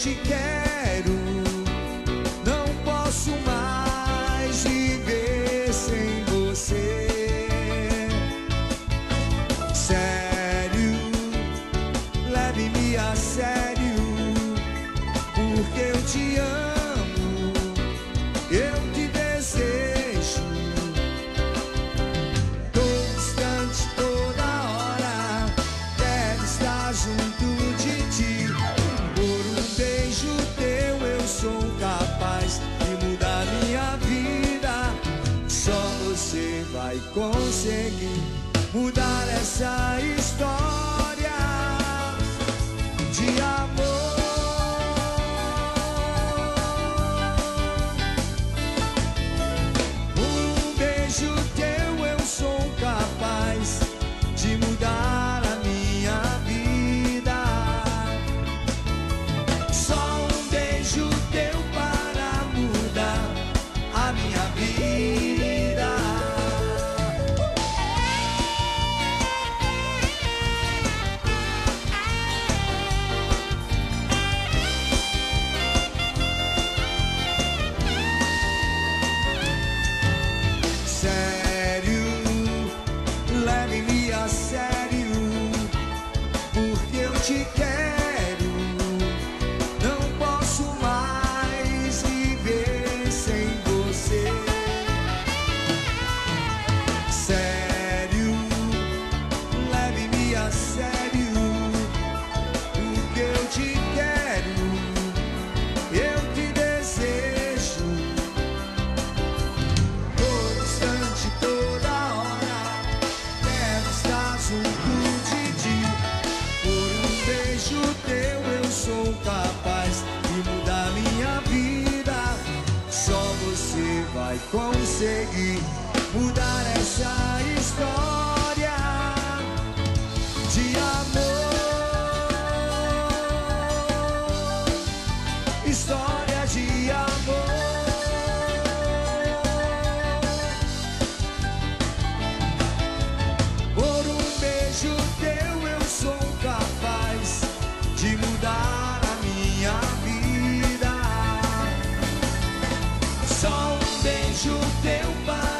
she can. conseguir mudar essa história. beijo teu pai.